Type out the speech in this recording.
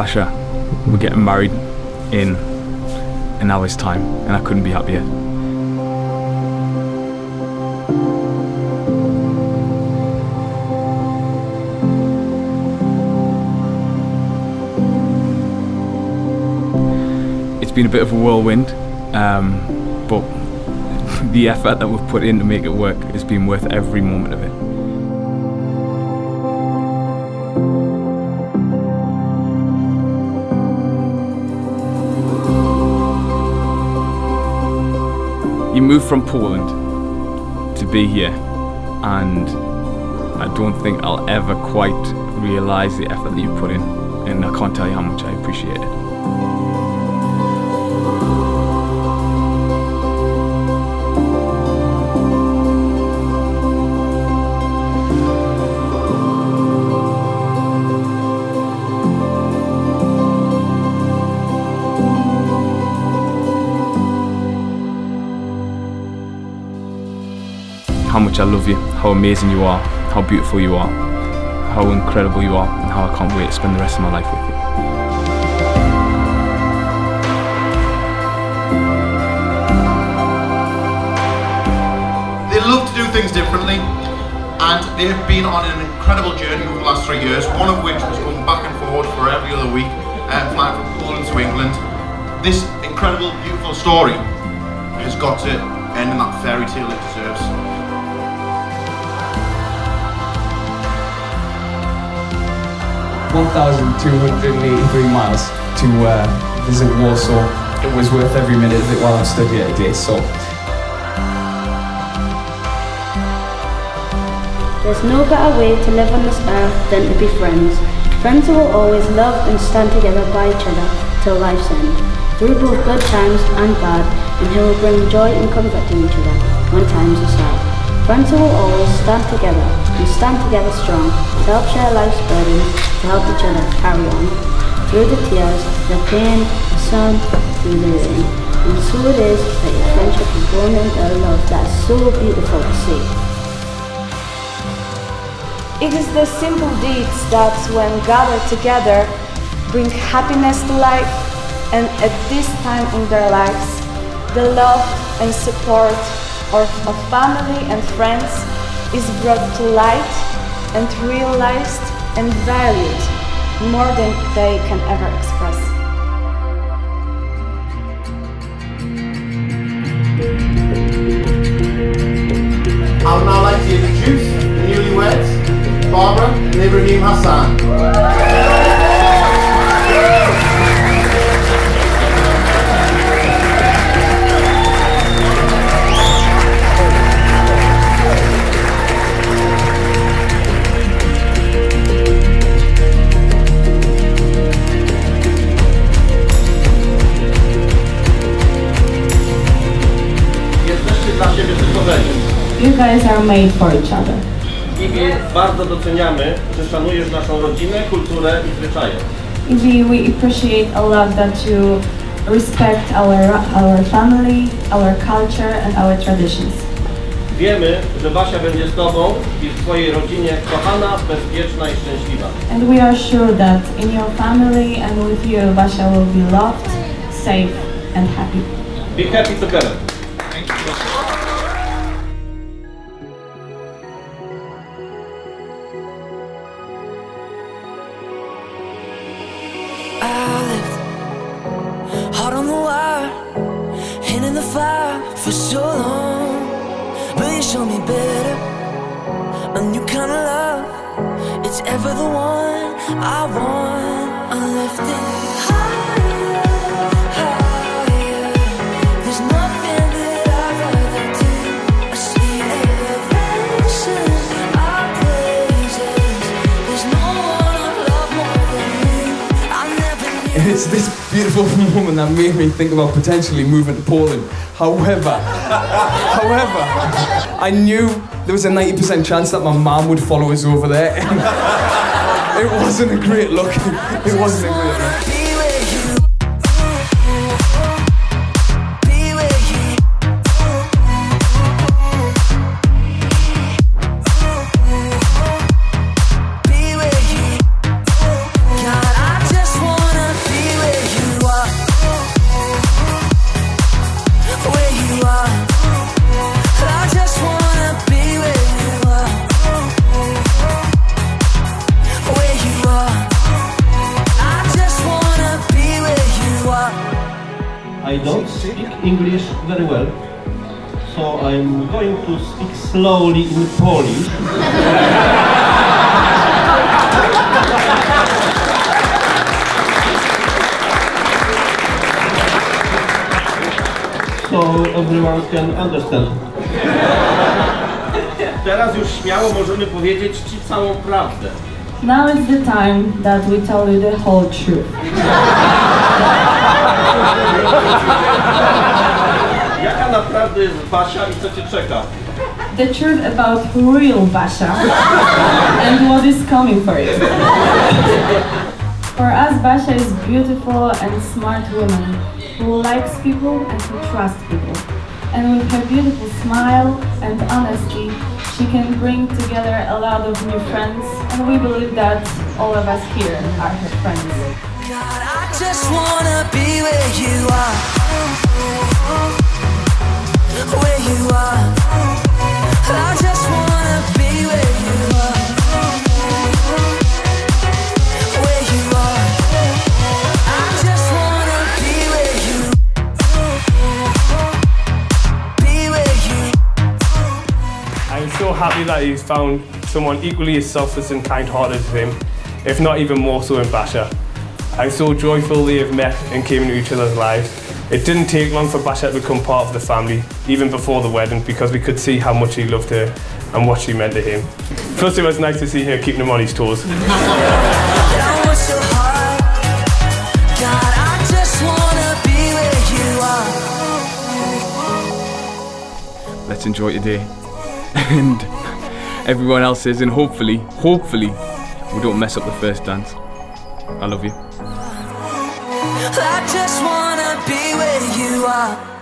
Basia, we're getting married in an hour's time, and I couldn't be happier. It's been a bit of a whirlwind, um, but the effort that we've put in to make it work has been worth every moment of it. You moved from Poland to be here, and I don't think I'll ever quite realise the effort that you put in, and I can't tell you how much I appreciate it. Much I love you, how amazing you are, how beautiful you are, how incredible you are, and how I can't wait to spend the rest of my life with you. They love to do things differently and they've been on an incredible journey over the last three years, one of which was going back and forward for every other week and flying from Poland to England. This incredible, beautiful story has got to end in that fairy tale it deserves. One thousand two hundred and eighty-three miles to uh, visit Warsaw. It was worth every minute of it while I'm stood here today. So There's no better way to live on this earth than to be friends. Friends who will always love and stand together by each other till life's end, through both good times and bad, and who will bring joy and comfort to each other when times are sad. Friends who will always stand together and stand together strong to help share life's burdens, to help each other carry on. Through the tears, the pain, the sun, through the rain. And so it is that your friendship is born into a love that's so beautiful to see. It is the simple deeds that, when gathered together, bring happiness to life, and at this time in their lives, the love and support of a family and friends is brought to light and realized and valued more than they can ever express. I would now like to introduce the newlyweds, Barbara and Ibrahim Hassan. You guys are made for each other. Iwi, bardzo doceniamy, że szanujesz naszą rodzinę, kulturę i zwyczaje. Ivy, we appreciate a lot that you respect our, our family, our culture and our traditions. Wiemy, że Basia będzie z Tobą i w Twojej rodzinie kochana, bezpieczna i szczęśliwa. And we are sure that in your family and with you, Vasha will be loved, safe and happy. Be happy together. I for so long. But you show me better, a new kind of love. It's ever the one I want. I left it beautiful woman that made me think about potentially moving to Poland. However, however, I knew there was a 90% chance that my mom would follow us over there. It wasn't a great look. It wasn't a great look. I don't speak English very well, so I'm going to speak slowly in Polish. So everyone can understand. Teraz już śmiało możemy powiedzieć Ci całą prawdę. Now is the time that we tell you the whole truth. Jaka naprawdę jest Basia i co Cię czeka? The truth about real Basia and what is coming for you. For us, Basia is beautiful and smart woman who likes people and who trusts people. And with her beautiful smile and honesty, she can bring together a lot of new friends. And we believe that all of us here are her friends. I just wanna be where you are. Where you are. I just wanna be where you are. Where you are. I just wanna be where you be where you I'm so happy that he's found someone equally as selfless and kind-hearted as him, if not even more so in Basia. I'm so joyful they have met and came into each other's lives. It didn't take long for Basia to become part of the family, even before the wedding, because we could see how much he loved her and what she meant to him. Plus, it was nice to see her keeping him on his toes. I want so hard. God, I just wanna be where you are. Let's enjoy today. and everyone else is, and hopefully, hopefully, we don't mess up the first dance. I love you. I just wanna be where you are.